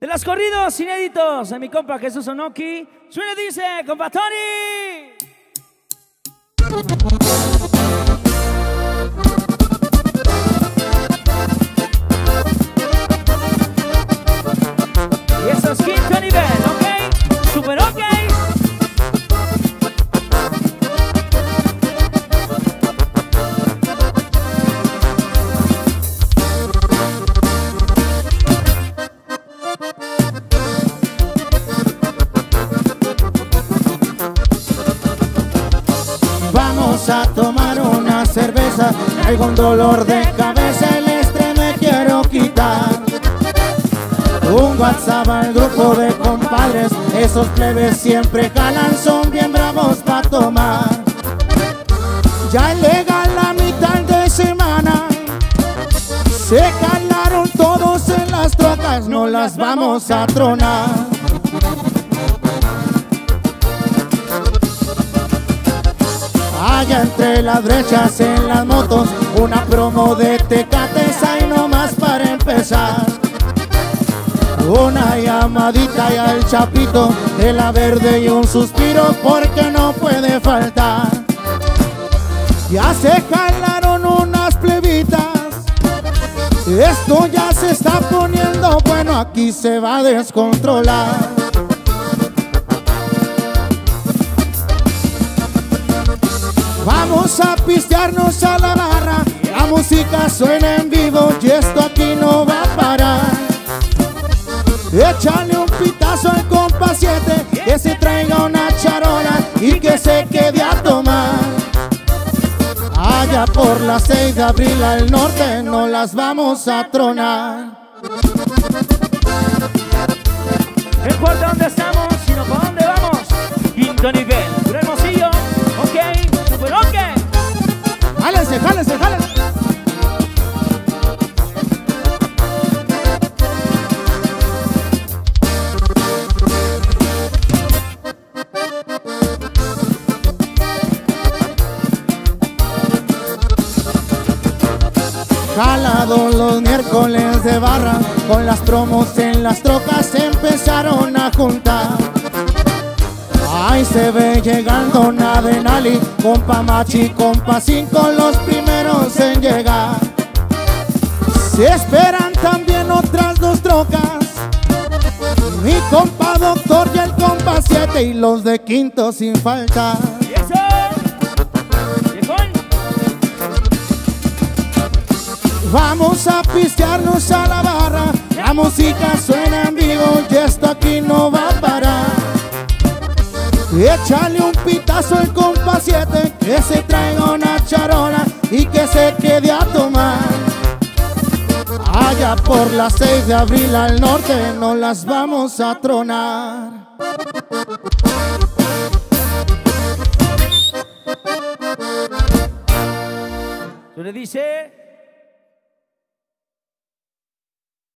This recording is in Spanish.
De los corridos inéditos de mi compa Jesús Onoki. Suena dice, compa Tony. A tomar una cerveza, traigo un dolor de cabeza, el estrés me quiero quitar. Un WhatsApp al grupo de compadres, esos plebes siempre jalan, son bien bravos para tomar. Ya es legal la mitad de semana, se calaron todos en las trocas, no las vamos a tronar. Entre las brechas en las motos, una promo de tecates ahí nomás para empezar. Una llamadita y al chapito de la verde y un suspiro porque no puede faltar. Ya se jalaron unas plebitas, esto ya se está poniendo bueno, aquí se va a descontrolar. Vamos a pistearnos a la barra, la música suena en vivo y esto aquí no va a parar. Échale un pitazo al compa 7, que se traiga una charola y que se quede a tomar. Allá por la 6 de abril al norte no las vamos a tronar. Importa dónde estamos, sino para dónde vamos. Jálense, jálense, jálense. Jalado los miércoles de barra, con las promos en las trocas empezaron a juntar. Ahí se ve llegando Nadenali, compa Machi, compa Cinco, los primeros en llegar. Se esperan también otras dos trocas, mi compa Doctor y el compa Siete y los de quinto sin falta. Vamos a pistearnos a la barra, la música suena en vivo y esto aquí no va a parar. Échale un pitazo al compa 7, que se traiga una charola y que se quede a tomar. Allá por la 6 de abril al norte no las vamos a tronar. Tú le dice.